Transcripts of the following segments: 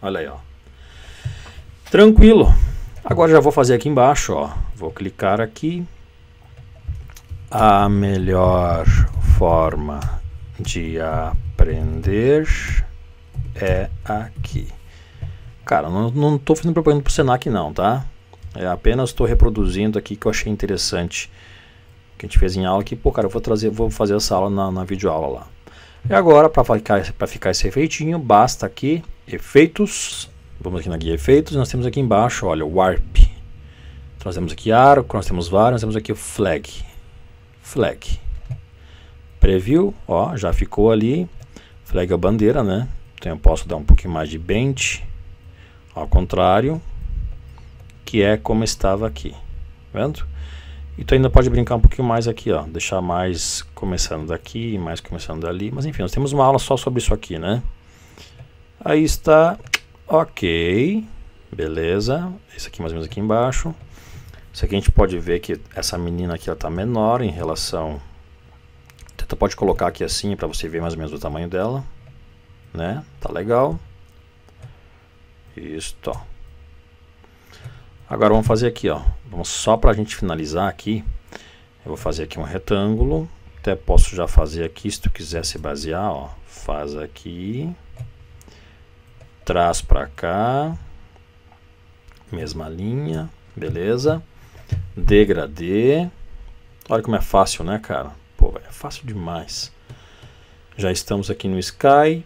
Olha aí, ó. Tranquilo. Agora já vou fazer aqui embaixo, ó. Vou clicar aqui. A melhor forma de aprender é aqui. Cara, não estou fazendo propaganda para o Senac não, tá? É apenas estou reproduzindo aqui que eu achei interessante. Que a gente fez em aula aqui. Pô, cara, eu vou trazer, vou fazer essa aula na, na videoaula lá. E agora, para ficar, ficar esse efeitinho, basta aqui, efeitos. Vamos aqui na guia efeitos. Nós temos aqui embaixo, olha, Warp. Então, nós temos aqui arco, nós temos vários, nós temos aqui o flag. Flag. Preview, ó, já ficou ali. Flag é a bandeira, né? Então eu posso dar um pouquinho mais de bend. Ao contrário que é como estava aqui, vendo? E tu ainda pode brincar um pouquinho mais aqui, ó, deixar mais começando daqui, mais começando dali, mas enfim, nós temos uma aula só sobre isso aqui, né? Aí está, ok, beleza, esse aqui mais ou menos aqui embaixo. Isso aqui a gente pode ver que essa menina aqui está menor em relação... Você pode colocar aqui assim para você ver mais ou menos o tamanho dela, né? Tá legal. Isso, ó. Agora vamos fazer aqui, ó. Vamos só para a gente finalizar aqui. Eu vou fazer aqui um retângulo. Até posso já fazer aqui, se tu quiser se basear, ó. Faz aqui. Traz para cá. Mesma linha. Beleza. Degradê. Olha como é fácil, né, cara? Pô, é fácil demais. Já estamos aqui no Sky.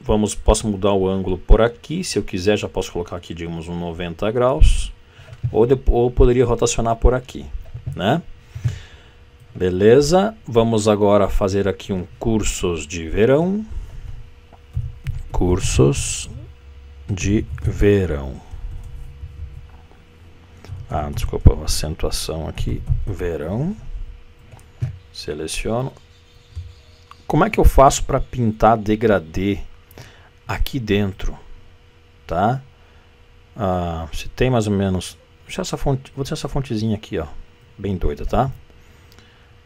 Vamos, posso mudar o ângulo por aqui. Se eu quiser, já posso colocar aqui, digamos, um 90 graus ou, de, ou poderia rotacionar por aqui, né? Beleza, vamos agora fazer aqui um cursos de verão. Cursos de verão. Ah, desculpa, acentuação aqui, verão. Seleciono. Como é que eu faço para pintar degradê aqui dentro, tá? Ah, se tem mais ou menos deixar essa fonte, vou deixar essa fontezinha aqui, ó, bem doida, tá?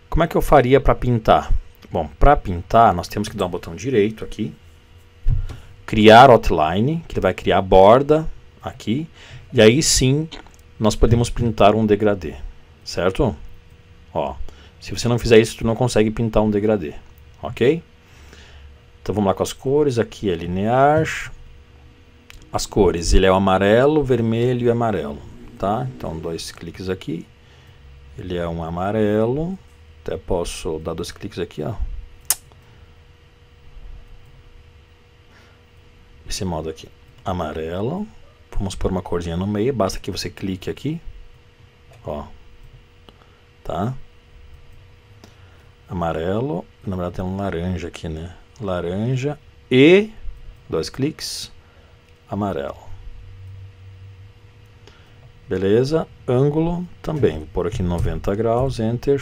Como é que eu faria para pintar? Bom, para pintar, nós temos que dar um botão direito aqui, criar outline, que ele vai criar a borda aqui, e aí sim nós podemos pintar um degradê, certo? Ó, se você não fizer isso, tu não consegue pintar um degradê, ok? Então vamos lá com as cores, aqui é linear, as cores, ele é o amarelo, vermelho e amarelo tá? Então, dois cliques aqui. Ele é um amarelo. Até posso dar dois cliques aqui, ó. Esse modo aqui, amarelo. Vamos pôr uma corzinha no meio. Basta que você clique aqui, ó. Tá? Amarelo. Na verdade tem um laranja aqui, né? Laranja e dois cliques, amarelo. Beleza, ângulo também, pôr aqui 90 graus, Enter,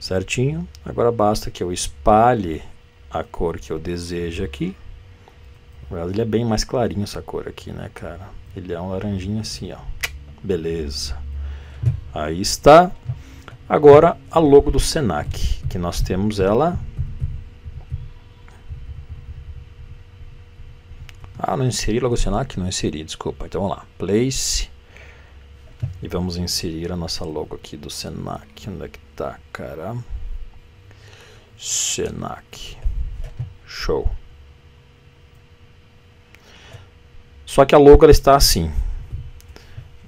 certinho. Agora basta que eu espalhe a cor que eu desejo aqui. Ele é bem mais clarinho essa cor aqui, né, cara? Ele é um laranjinho assim, ó. Beleza. Aí está. Agora a logo do Senac, que nós temos ela... Ah, não inseri logo Senac? Não inseri, desculpa. Então vamos lá. Place e vamos inserir a nossa logo aqui do Senac. Onde é que tá, cara? Senac. Show. Só que a logo ela está assim.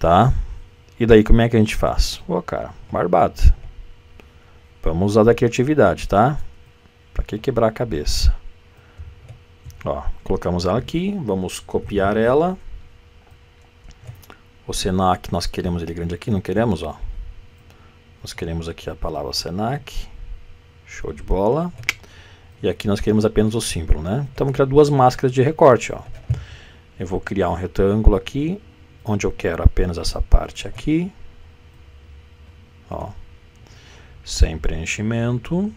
Tá? E daí como é que a gente faz? Ô, cara, barbado. Vamos usar da criatividade, tá? Para que quebrar a cabeça? Ó, colocamos ela aqui, vamos copiar ela o Senac, nós queremos ele grande aqui, não queremos, ó. Nós queremos aqui a palavra Senac. Show de bola. E aqui nós queremos apenas o símbolo, né? Então, vamos criar duas máscaras de recorte, ó. Eu vou criar um retângulo aqui, onde eu quero apenas essa parte aqui. Ó. Sem preenchimento.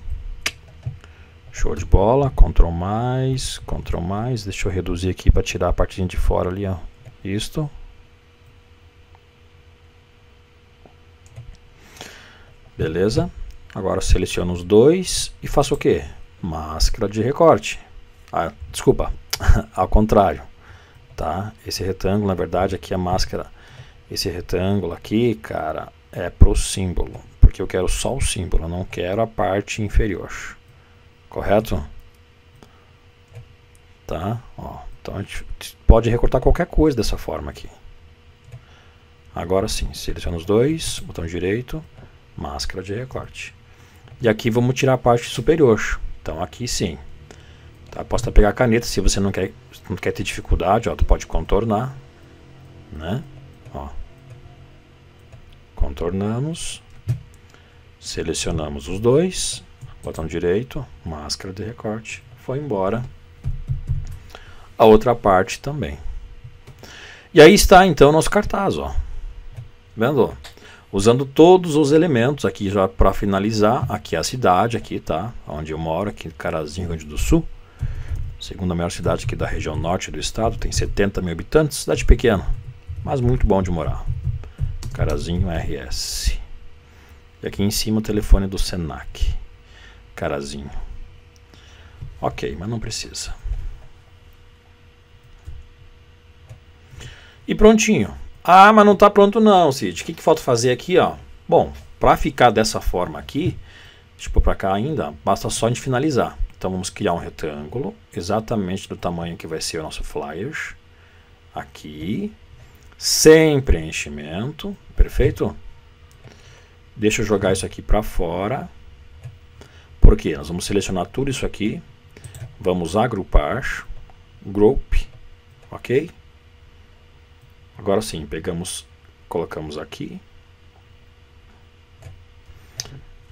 Show de bola. Ctrl mais, Ctrl mais. Deixa eu reduzir aqui para tirar a partezinha de fora ali, ó. Isto. Beleza? Agora seleciono os dois e faço o que? Máscara de recorte. Ah, desculpa, ao contrário. Tá? Esse retângulo, na verdade, aqui a máscara, esse retângulo aqui, cara, é pro símbolo, porque eu quero só o símbolo, eu não quero a parte inferior, correto? Tá? Ó, então a gente pode recortar qualquer coisa dessa forma aqui. Agora sim, seleciona os dois, botão direito, máscara de recorte. E aqui vamos tirar a parte superior. Então aqui sim. Tá? Posso pegar a caneta se você não quer, não quer ter dificuldade, ó, tu pode contornar, né? Ó. Contornamos, selecionamos os dois, botão direito, máscara de recorte, foi embora. A outra parte também. E aí está então nosso cartaz, ó. Vendo? Usando todos os elementos aqui já para finalizar, aqui é a cidade, aqui tá, onde eu moro, aqui Carazinho, Rio Grande do Sul. Segunda maior cidade aqui da região norte do estado, tem 70 mil habitantes, cidade pequena, mas muito bom de morar. Carazinho RS. E aqui em cima o telefone do Senac. Carazinho. Ok, mas não precisa. E prontinho. Ah, mas não está pronto não, Cid. O que, que falta fazer aqui, ó? Bom, para ficar dessa forma aqui, tipo para cá ainda, basta só a gente finalizar. Então vamos criar um retângulo, exatamente do tamanho que vai ser o nosso flyer. Aqui, sem preenchimento, perfeito? Deixa eu jogar isso aqui para fora. Por quê? Nós vamos selecionar tudo isso aqui, vamos agrupar, group, ok? Agora sim, pegamos, colocamos aqui.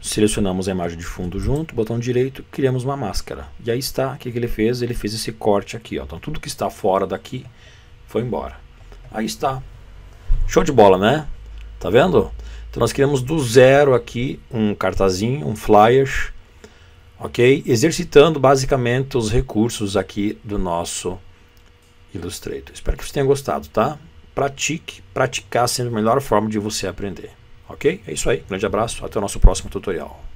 Selecionamos a imagem de fundo junto, botão direito, criamos uma máscara. E aí está, o que, que ele fez? Ele fez esse corte aqui. Ó. Então tudo que está fora daqui foi embora. Aí está. Show de bola, né? Tá vendo? Então nós criamos do zero aqui um cartazinho, um flyer, ok? Exercitando basicamente os recursos aqui do nosso Illustrator. Espero que você tenha gostado, tá? pratique, praticar sempre a melhor forma de você aprender. Ok? É isso aí. Grande abraço. Até o nosso próximo tutorial.